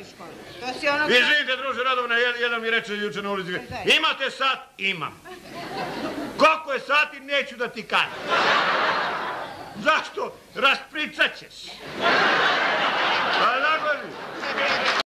iskon. To si Ono... Vi živite, druže Radovne, jedan mi reče juče na ulici. Imate sat? Imam. Koliko je sati, neću da ti kažem. Zašto? Raspricat. Raspricat ćeš.